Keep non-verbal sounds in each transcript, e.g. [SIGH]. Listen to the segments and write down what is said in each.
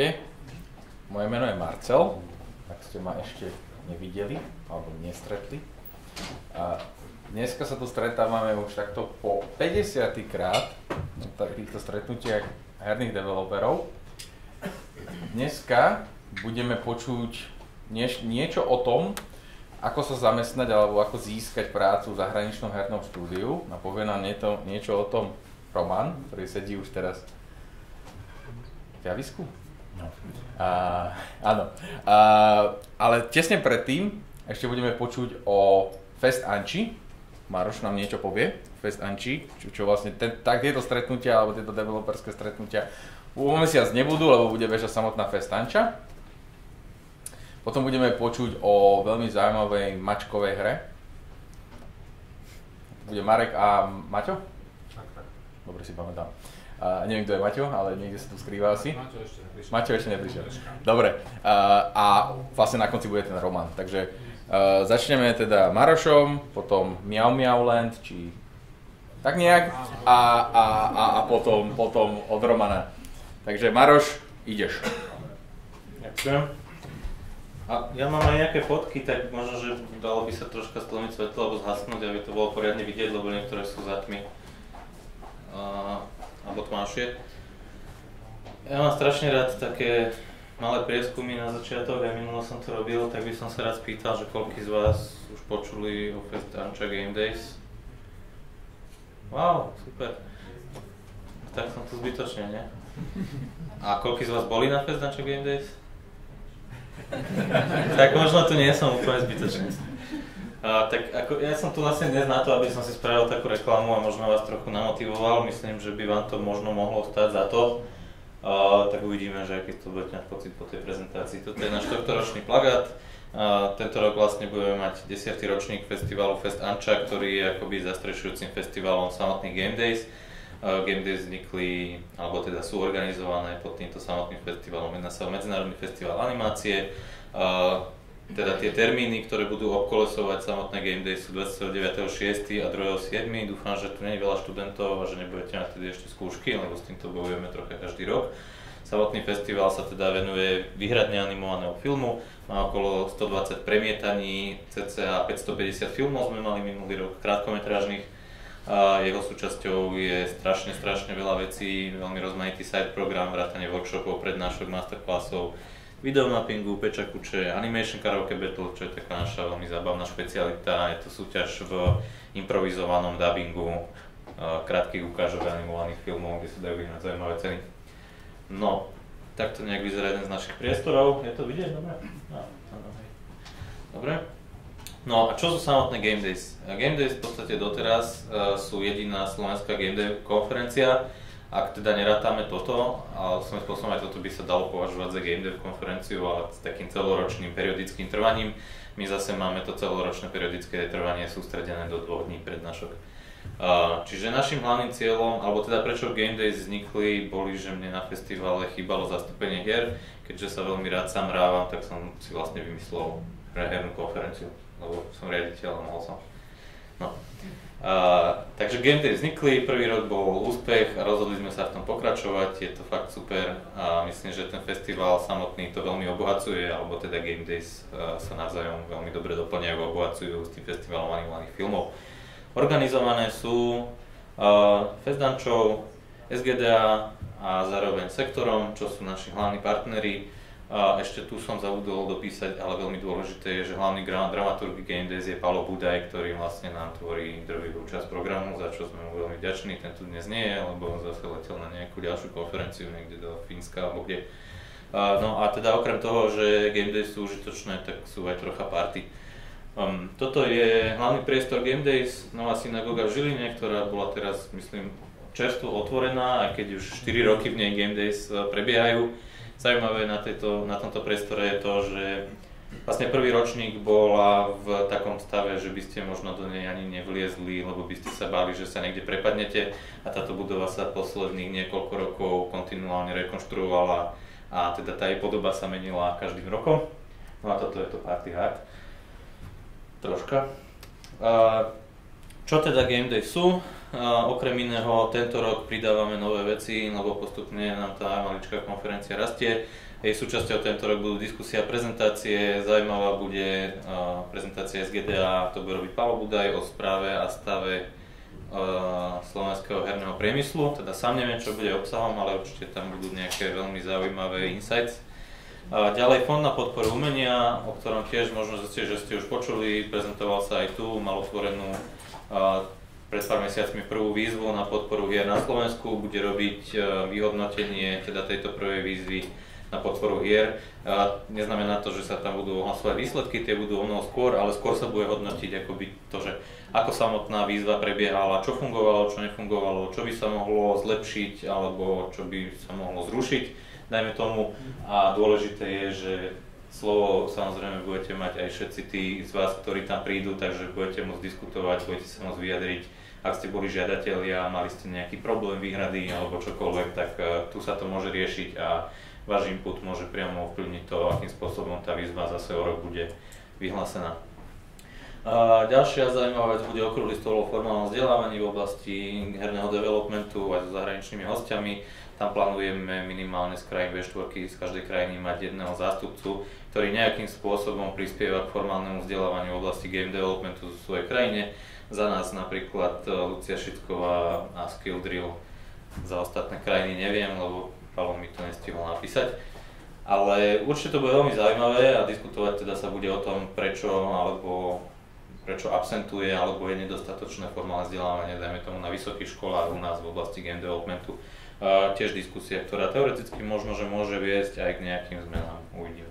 Čaute, moje meno je Marcel, ak ste ma ešte nevideli alebo nestretli. A dneska sa tu stretávame už takto po 50. krát na týchto stretnutiach herných developerov. Dneska budeme počuť nieš, niečo o tom, ako sa zamestnať alebo ako získať prácu v zahraničnom hernom štúdiu. A povie nám niečo, niečo o tom Roman, ktorý sedí už teraz v javisku? No. A, áno. A, ale tesne predtým ešte budeme počuť o Fest Anči. Maroš nám niečo povie. Fest Anči, čo, čo vlastne ten, tak tieto stretnutia alebo tieto developerské stretnutia o mesiac nebudú, lebo bude bežať samotná Fest Anča. Potom budeme počuť o veľmi zaujímavej mačkovej hre. Bude Marek a Maťo? Tak, tak. Dobre si pamätám. Uh, neviem, kto je Maťo, ale niekde sa tu skrýva asi. Maťo ešte neprišiel. Maťo ešte neprišiel. Dobre. Uh, a vlastne na konci bude ten román. Takže uh, začneme teda Marošom, potom Miau Miau Land, či tak nejak, a, a, a, a potom, potom od Romana. Takže Maroš, ideš. Ďakujem. A ja mám aj nejaké fotky, tak možno, že dalo by sa troška stlmiť svetlo alebo zhasnúť, aby to bolo poriadne vidieť, lebo niektoré sú za tmy. Uh, alebo tmavšie. Ja mám strašne rád také malé prieskumy na začiatok, aj minulo som to robil, tak by som sa rád spýtal, že koľko z vás už počuli o Fest Ancha Game Days. Wow, super. Tak som tu zbytočne, nie? A koľko z vás boli na Fest Ancha Game Days? tak možno tu nie som úplne zbytočný. Tak ako, ja som tu vlastne dnes na to, aby som si spravil takú reklamu a možno vás trochu namotivoval. Myslím, že by vám to možno mohlo stať za to. Uh, tak uvidíme, že aký to bude mať pocit po tej prezentácii. Toto je náš tohtoročný plagát. Uh, tento rok vlastne budeme mať 10. ročník festivalu Fest Anča, ktorý je akoby zastrešujúcim festivalom samotných Game Days. Game Days vznikli, alebo teda sú organizované pod týmto samotným festivalom. Jedná sa o Medzinárodný festival animácie. Teda tie termíny, ktoré budú obkolesovať samotné Game Day sú 29.6. a 2.7. Dúfam, že tu nie je veľa študentov a že nebudete mať tedy ešte skúšky, lebo s týmto bojujeme trocha každý rok. Samotný festival sa teda venuje výhradne animovaného filmu, má okolo 120 premietaní, cca 550 filmov sme mali minulý rok, krátkometrážnych. A jeho súčasťou je strašne, strašne veľa vecí, veľmi rozmanitý side program, vrátanie workshopov, prednášok, masterclassov, videomappingu, pečaku, čo je Animation Karaoke Battle, čo je taká naša veľmi zábavná špecialita. Je to súťaž v improvizovanom dubbingu krátkých ukážok animovaných filmov, kde sa dajú vyhnať zaujímavé ceny. No, takto nejak vyzerá jeden z našich priestorov. Je to vidieť? Dobre? No, Dobre. No a čo sú samotné Game Days? Game Days v podstate doteraz uh, sú jediná slovenská Game Day konferencia, ak teda nerátame toto, ale svojím spôsobom aj toto by sa dalo považovať za game dev konferenciu, ale s takým celoročným periodickým trvaním. My zase máme to celoročné periodické trvanie sústredené do dvoch dní prednášok. Čiže našim hlavným cieľom, alebo teda prečo Game Days vznikli, boli, že mne na festivale chýbalo zastúpenie hier. Keďže sa veľmi rád sám rávam, tak som si vlastne vymyslel pre hernú konferenciu, lebo som riaditeľ a mohol som. No. Uh, takže Game vznikli, prvý rok bol úspech a rozhodli sme sa v tom pokračovať, je to fakt super a myslím, že ten festival samotný to veľmi obohacuje, alebo teda Game Days sa navzájom veľmi dobre doplňajú a obohacujú s tým festivalom animovaných filmov. Organizované sú uh, Festdančov, SGDA a zároveň sektorom, čo sú naši hlavní partneri, a ešte tu som zabudol dopísať, ale veľmi dôležité je, že hlavný dramaturg Game Days je Paolo Budaj, ktorý vlastne nám tvorí drvivú časť programu, za čo sme mu veľmi vďační. Ten tu dnes nie je, lebo on zase letel na nejakú ďalšiu konferenciu niekde do Fínska alebo kde. A, no a teda okrem toho, že Game Days sú užitočné, tak sú aj trocha party. Um, toto je hlavný priestor Game Days, nová synagoga v Žiline, ktorá bola teraz, myslím, čerstvo otvorená, aj keď už 4 roky v nej Game Days uh, prebiehajú Zaujímavé na, tejto, na tomto priestore je to, že vlastne prvý ročník bola v takom stave, že by ste možno do nej ani nevliezli, lebo by ste sa báli, že sa niekde prepadnete a táto budova sa posledných niekoľko rokov kontinuálne rekonštruovala a teda tá jej podoba sa menila každým rokom. No a toto je to Party Hard. Troška. Čo teda Game Day sú? Okrem iného tento rok pridávame nové veci, lebo postupne nám tá maličká konferencia rastie. Jej súčasťou tento rok budú diskusia a prezentácie, zaujímavá bude prezentácia SGDA, to bude robiť Paolo Budaj o správe a stave slovenského herného priemyslu, teda sám neviem, čo bude obsahom, ale určite tam budú nejaké veľmi zaujímavé insights. Ďalej Fond na podporu umenia, o ktorom tiež možno, ste, že ste už počuli, prezentoval sa aj tu, mal otvorenú pred pár mesiacmi prvú výzvu na podporu hier na Slovensku, bude robiť vyhodnotenie teda tejto prvej výzvy na podporu hier. Neznamená to, že sa tam budú ohlasovať výsledky, tie budú o mnoho skôr, ale skôr sa bude hodnotiť akoby to, že ako samotná výzva prebiehala, čo fungovalo, čo nefungovalo, čo by sa mohlo zlepšiť alebo čo by sa mohlo zrušiť, dajme tomu. A dôležité je, že slovo samozrejme budete mať aj všetci tí z vás, ktorí tam prídu, takže budete môcť diskutovať, budete sa môcť vyjadriť. Ak ste boli žiadatelia, mali ste nejaký problém, výhrady alebo čokoľvek, tak uh, tu sa to môže riešiť a váš input môže priamo ovplyvniť to, akým spôsobom tá výzva zase o rok bude vyhlásená. A ďalšia zaujímavá vec bude okrúhly stôl o formálnom vzdelávaní v oblasti herného developmentu aj so zahraničnými hostiami. Tam plánujeme minimálne z krajín V4 z každej krajiny mať jedného zástupcu, ktorý nejakým spôsobom prispieva k formálnemu vzdelávaniu v oblasti game developmentu v svojej krajine. Za nás napríklad Lucia Šitková a Skill Drill. Za ostatné krajiny neviem, lebo Pavel mi to nestihol napísať. Ale určite to bude veľmi zaujímavé a diskutovať teda sa bude o tom, prečo alebo prečo absentuje alebo je nedostatočné formálne vzdelávanie, dajme tomu na vysokých školách u nás v oblasti game developmentu. Tiež diskusia, ktorá teoreticky možno, že môže viesť aj k nejakým zmenám, uvidíme.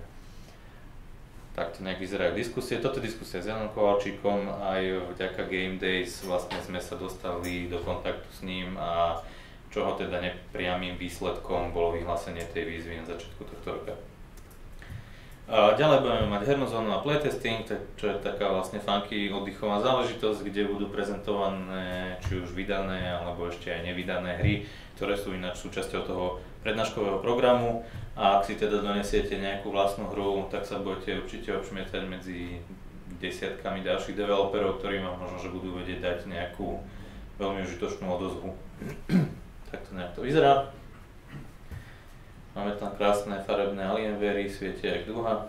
Takto nejak vyzerajú diskusie. Toto je diskusia s Janom Kovalčíkom, aj vďaka Game Days vlastne sme sa dostali do kontaktu s ním a čoho teda nepriamým výsledkom bolo vyhlásenie tej výzvy na začiatku tohto roka. Ďalej budeme mať hernú a playtesting, čo je taká vlastne funky oddychová záležitosť, kde budú prezentované či už vydané alebo ešte aj nevydané hry, ktoré sú ináč súčasťou toho prednáškového programu a ak si teda donesiete nejakú vlastnú hru, tak sa budete určite obšmietať medzi desiatkami ďalších developerov, ktorí vám možno, že budú vedieť dať nejakú veľmi užitočnú odozvu. [CLEARS THROAT] Tak to nejak to vyzerá. Máme tam krásne farebné alienvery, svietia jak duha.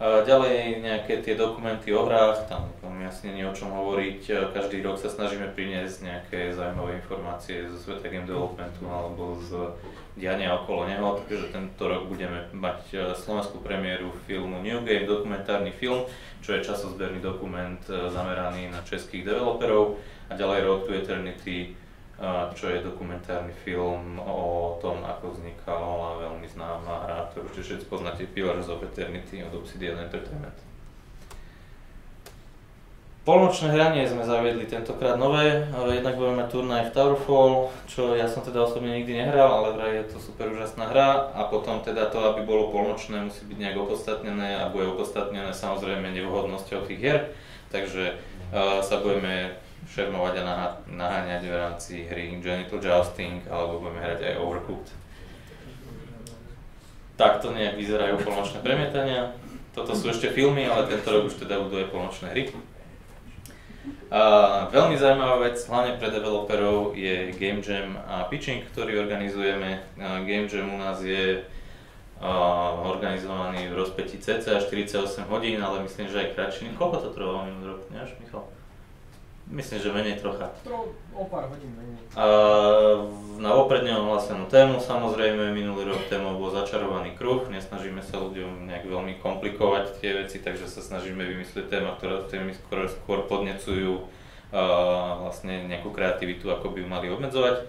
A ďalej nejaké tie dokumenty o hrách, tam, jasne nie o čom hovoriť. Každý rok sa snažíme priniesť nejaké zaujímavé informácie zo sveta game developmentu alebo z diania okolo neho, takže tento rok budeme mať e, slovenskú premiéru filmu New Game, dokumentárny film, čo je časozberný dokument e, zameraný na českých developerov a ďalej Road to Eternity, čo je dokumentárny film o tom, ako vznikala veľmi známa hra, ktorú všetci poznáte, Pillars of Eternity od Obsidian Entertainment. Polnočné hranie sme zaviedli tentokrát nové, jednak budeme mať turnaj v Towerfall, čo ja som teda osobne nikdy nehral, ale vraj je to super úžasná hra a potom teda to, aby bolo polnočné, musí byť nejak opodstatnené a bude opodstatnené samozrejme nevhodnosťou tých hier, takže uh, sa budeme šermovať a naháňať v rámci hry Genital Jousting, alebo budeme hrať aj Overcooked. Takto nejak vyzerajú polnočné premietania. Toto sú ešte filmy, ale tento rok už teda budú aj polnočné hry. A veľmi zaujímavá vec, hlavne pre developerov, je Game Jam a pitching, ktorý organizujeme. Game Jam u nás je organizovaný v rozpetí cca 48 hodín, ale myslím, že aj kratší. Koľko to trvalo minulý rok, nevieš Michal? Myslím, že menej trocha. Tro, o pár hodín menej. A na opredne ohlásenú tému, samozrejme, minulý rok témou bol začarovaný kruh, nesnažíme sa ľuďom nejak veľmi komplikovať tie veci, takže sa snažíme vymyslieť téma, ktoré témy skôr, skôr podnecujú uh, vlastne nejakú kreativitu, ako by ju mali obmedzovať.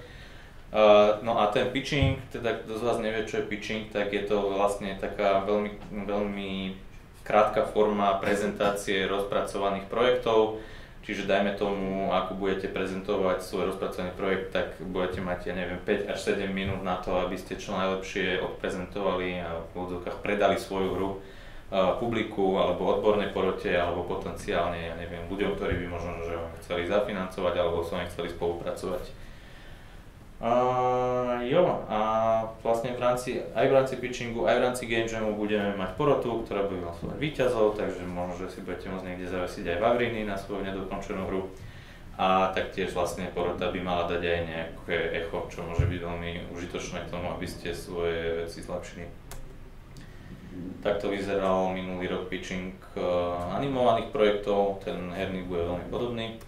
Uh, no a ten pitching, teda kto z vás nevie, čo je pitching, tak je to vlastne taká veľmi, veľmi krátka forma prezentácie rozpracovaných projektov, Čiže dajme tomu, ako budete prezentovať svoj rozpracovaný projekt, tak budete mať, ja neviem, 5 až 7 minút na to, aby ste čo najlepšie odprezentovali a v úvodzovkách predali svoju hru uh, publiku alebo odbornej porote alebo potenciálne, ja neviem, ľuďom, ktorí by možno, že chceli zafinancovať alebo s vami chceli spolupracovať. Uh, jo, a vlastne v rámci, aj v rámci pitchingu, aj v rámci game jamu budeme mať porotu, ktorá bude hlasovať víťazov, takže možno, že si budete môcť niekde zavesiť aj Vavriny na svoju nedokončenú hru. A taktiež vlastne porota by mala dať aj nejaké echo, čo môže byť veľmi užitočné k tomu, aby ste svoje veci zlepšili. Takto vyzeral minulý rok pitching animovaných projektov, ten herný bude veľmi podobný.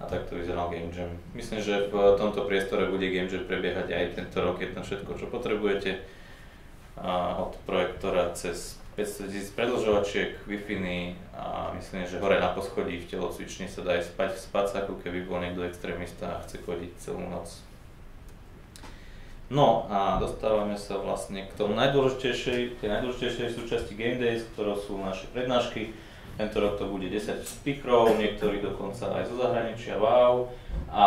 A takto vyzeral Game Jam. Myslím, že v tomto priestore bude Game Jam prebiehať aj tento rok, je tam všetko, čo potrebujete. A od projektora cez 500 tisíc predlžovačiek, wi a myslím, že hore na poschodí v telocvični sa dá aj spať v spacáku, keby bol niekto extrémista a chce chodiť celú noc. No a dostávame sa vlastne k tomu najdôležitejšej, tej najdôležitejšej súčasti Game Days, ktoré sú naše prednášky. Tento rok to bude 10 speakerov, niektorí dokonca aj zo zahraničia, wow. A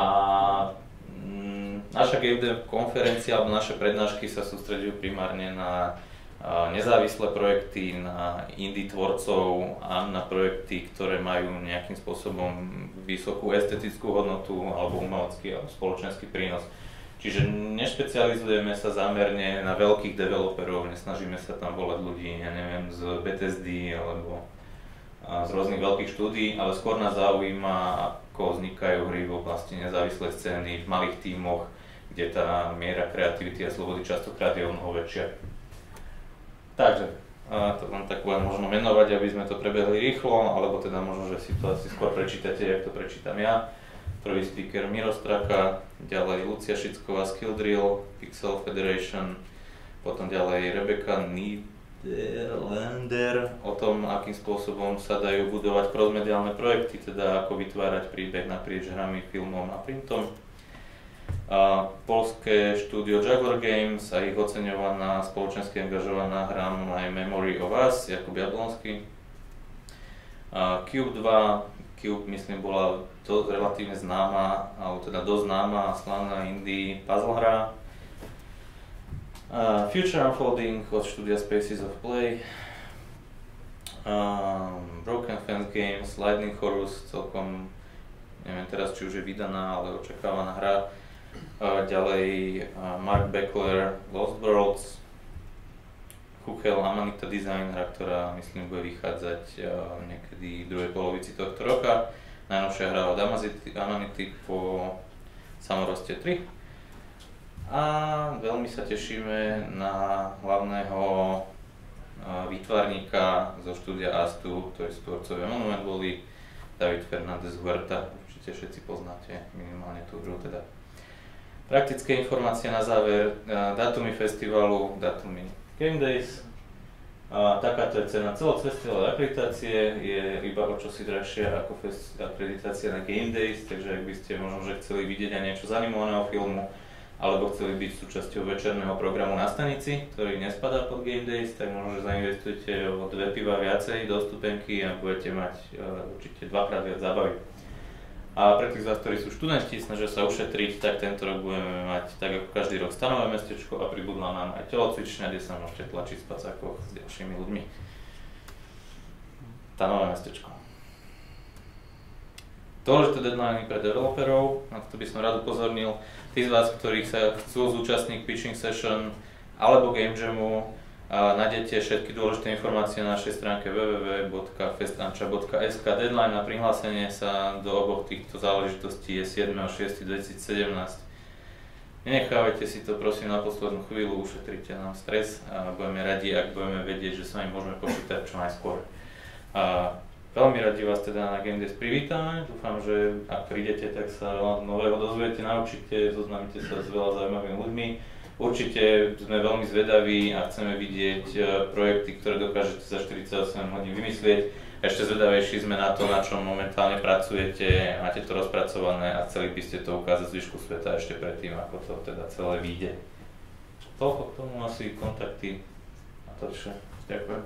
mm, naša Game konferencia alebo naše prednášky sa sústredujú primárne na nezávislé projekty, na indie tvorcov a na projekty, ktoré majú nejakým spôsobom vysokú estetickú hodnotu alebo umelecký alebo spoločenský prínos. Čiže nešpecializujeme sa zámerne na veľkých developerov, nesnažíme sa tam volať ľudí, ja neviem, z BTSD alebo z rôznych veľkých štúdí, ale skôr nás zaujíma, ako vznikajú hry v oblasti nezávislej scény v malých tímoch, kde tá miera kreativity a slobody častokrát je o mnoho väčšia. Takže, to vám tak budem možno menovať, aby sme to prebehli rýchlo, alebo teda možno, že si to asi skôr prečítate, jak to prečítam ja. Prvý speaker Miro Straka, ďalej Lucia Šicková Skill Drill, Pixel Federation, potom ďalej Rebecca Need, Lander o tom, akým spôsobom sa dajú budovať crossmediálne projekty, teda ako vytvárať príbeh naprieč hrami, filmom a printom. A polské štúdio Jaguar Games a ich oceňovaná, spoločensky angažovaná hra My Memory of Us, Jakub Jablonský. A Cube 2, Cube myslím bola to relatívne známa, alebo teda dosť známa a slavná indie puzzle hra, Uh, Future Unfolding od štúdia Spaces of Play. Um, Broken Fans Games, Lightning Chorus, celkom, neviem teraz či už je vydaná, ale očakávaná hra. Uh, ďalej uh, Mark Beckler, Lost Worlds, Hukel Amanita Design, hra, ktorá myslím bude vychádzať uh, niekedy v druhej polovici tohto roka. Najnovšia hra od Amanity po Samoroste 3. A veľmi sa tešíme na hlavného výtvarníka zo štúdia Astu, to je sportové Monument boli, David Fernández Huerta, určite všetci poznáte minimálne tú hru teda. Praktické informácie na záver, datumy festivalu, datumy Game Days, a takáto je cena celocestovej akreditácie, je iba o čosi drahšia ako akreditácia na Game Days, takže ak by ste možno že chceli vidieť aj niečo z animovaného filmu, alebo chceli byť súčasťou večerného programu na stanici, ktorý nespadá pod Game Days, tak možno, že zainvestujete o dve piva viacej do stupenky a budete mať uh, určite dvakrát viac zábavy. A pre tých z vás, ktorí sú študenti, snažia sa ušetriť, tak tento rok budeme mať, tak ako každý rok, stanové mestečko a pribudla nám aj telocvičňa, kde sa môžete tlačiť v s ďalšími ľuďmi. Stanové mestečko. Dôležité deadline pre developerov, na to by som rád upozornil, tí z vás, ktorí sa chcú zúčastniť pitching session alebo game jamu, nájdete všetky dôležité informácie na našej stránke www.festanča.sk. Deadline na prihlásenie sa do oboch týchto záležitostí je 7.6.2017. Nenechávajte si to prosím na poslednú chvíľu, ušetrite nám stres a budeme radi, ak budeme vedieť, že sa vami môžeme počítať čo najskôr. A Veľmi radi vás teda na Game Days privítame. Dúfam, že ak prídete, tak sa veľa nového dozviete, naučíte, zoznamíte sa s veľa zaujímavými ľuďmi. Určite sme veľmi zvedaví a chceme vidieť e, projekty, ktoré dokážete za 48 hodín vymyslieť. Ešte zvedavejší sme na to, na čom momentálne pracujete, máte to rozpracované a chceli by ste to ukázať zvyšku sveta ešte predtým, ako to teda celé vyjde. Toľko k tomu asi kontakty a to Ďakujem.